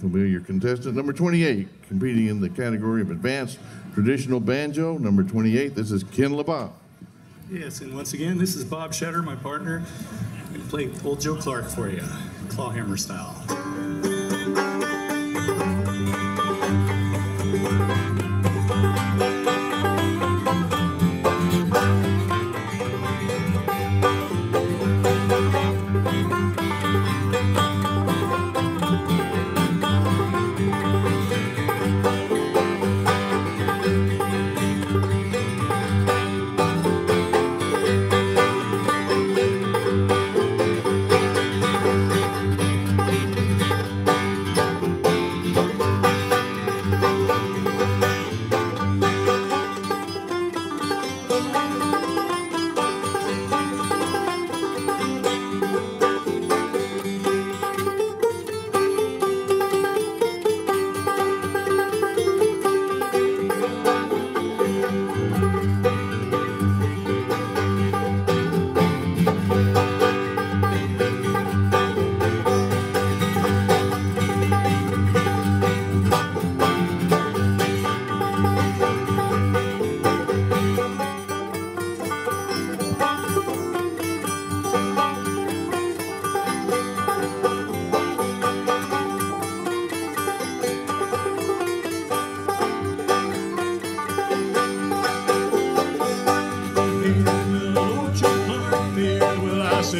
familiar contestant. Number 28, competing in the category of advanced traditional banjo. Number 28, this is Ken Leiboff. Yes, and once again, this is Bob Shetter, my partner. I'm going to play Old Joe Clark for you, clawhammer style.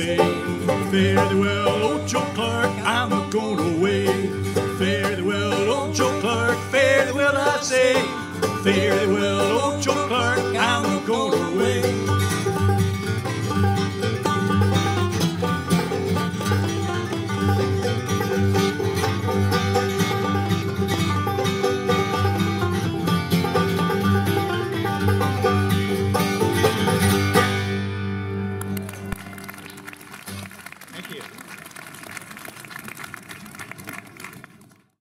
Say, fare thee well, old Joe Clark, I'm a going away. Fare thee well, old Joe Clark, fare thee well, I say, fare thee well,